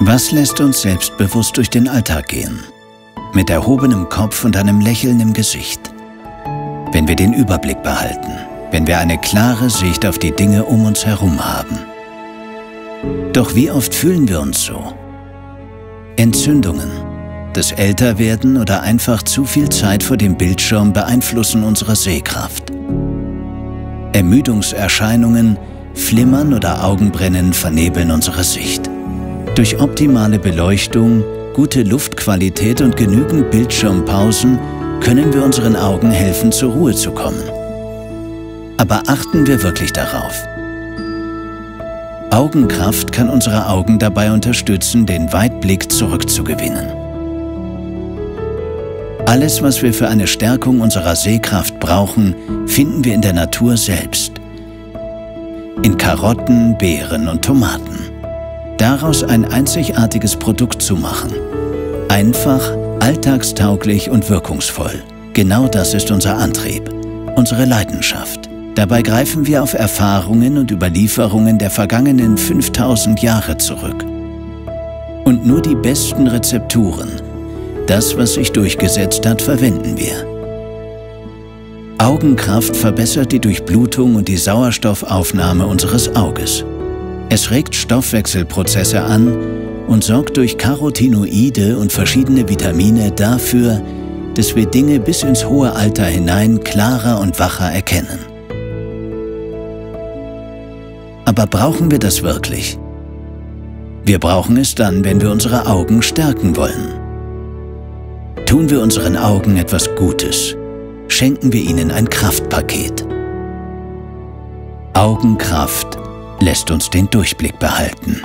Was lässt uns selbstbewusst durch den Alltag gehen? Mit erhobenem Kopf und einem Lächeln im Gesicht. Wenn wir den Überblick behalten, wenn wir eine klare Sicht auf die Dinge um uns herum haben. Doch wie oft fühlen wir uns so? Entzündungen, das Älterwerden oder einfach zu viel Zeit vor dem Bildschirm beeinflussen unsere Sehkraft. Ermüdungserscheinungen, Flimmern oder Augenbrennen vernebeln unsere Sicht. Durch optimale Beleuchtung, gute Luftqualität und genügend Bildschirmpausen können wir unseren Augen helfen, zur Ruhe zu kommen. Aber achten wir wirklich darauf. Augenkraft kann unsere Augen dabei unterstützen, den Weitblick zurückzugewinnen. Alles, was wir für eine Stärkung unserer Sehkraft brauchen, finden wir in der Natur selbst. In Karotten, Beeren und Tomaten daraus ein einzigartiges Produkt zu machen. Einfach, alltagstauglich und wirkungsvoll. Genau das ist unser Antrieb, unsere Leidenschaft. Dabei greifen wir auf Erfahrungen und Überlieferungen der vergangenen 5000 Jahre zurück. Und nur die besten Rezepturen, das, was sich durchgesetzt hat, verwenden wir. Augenkraft verbessert die Durchblutung und die Sauerstoffaufnahme unseres Auges. Es regt Stoffwechselprozesse an und sorgt durch Carotinoide und verschiedene Vitamine dafür, dass wir Dinge bis ins hohe Alter hinein klarer und wacher erkennen. Aber brauchen wir das wirklich? Wir brauchen es dann, wenn wir unsere Augen stärken wollen. Tun wir unseren Augen etwas Gutes. Schenken wir ihnen ein Kraftpaket. Augenkraft lässt uns den Durchblick behalten.